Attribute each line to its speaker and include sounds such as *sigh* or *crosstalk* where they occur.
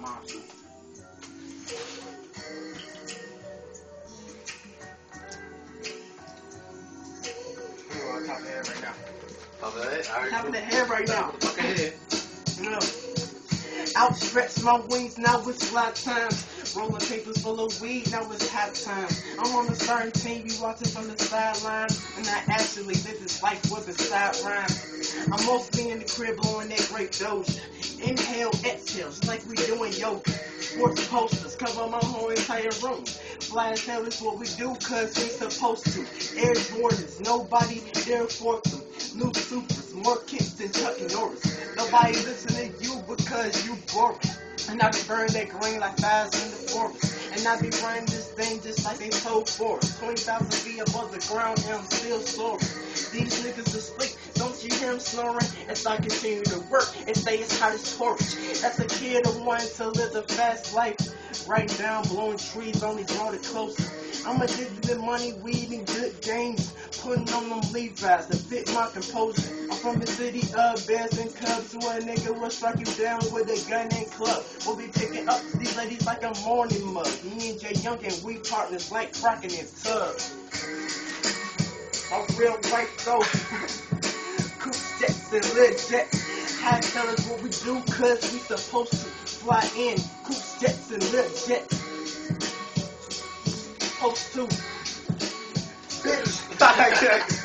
Speaker 1: monster. You're top of the head right now.
Speaker 2: Top of the head? Right. Top of the
Speaker 1: head right now.
Speaker 2: Okay.
Speaker 1: No. Outstretch my wings, now it's fly times. Rolling papers full of weed, now it's hot time. I'm on the starting team, you watching from the sidelines. And I actually live this life with a side rhyme. I'm mostly in the crib blowing that great doja. Inhale, exhale, like we doing yoga. Sports posters cover my whole entire room. As hell is what we do, cause we supposed to. Air Jordans, nobody there for them. New supers, more kicks than Chuck Norris. Nobody listen to you because you boring. And I be burning that green like fires in the forest. And I be running this thing just like they told for us. 20,000 feet above the ground and I'm still soaring. These niggas asleep, hear them snoring? As I continue to work and stay as hot as porridge. As a kid, I wanted to live a fast life. Right now, blowing trees only brought it closer. I'm addicted to the money, weed, and good games. Putting on them Levi's to fit my composure. I'm from the city of Bears and Cubs, where a nigga will strike you down with a gun and club. We'll be picking up these ladies like a morning mug. Me and Jay Young and we partners like Crockett and Tubbs. A real life though. *laughs* Jets and jets. High tell us what we do, cause we supposed to fly in. coops, jets and lit jets. Supposed to. Bitch. *laughs*